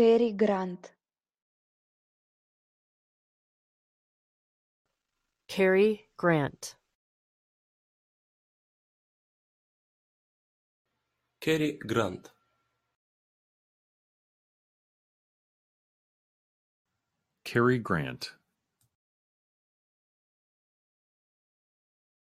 Cary Grant Cary Grant Cary Grant Cary Grant